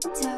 Tell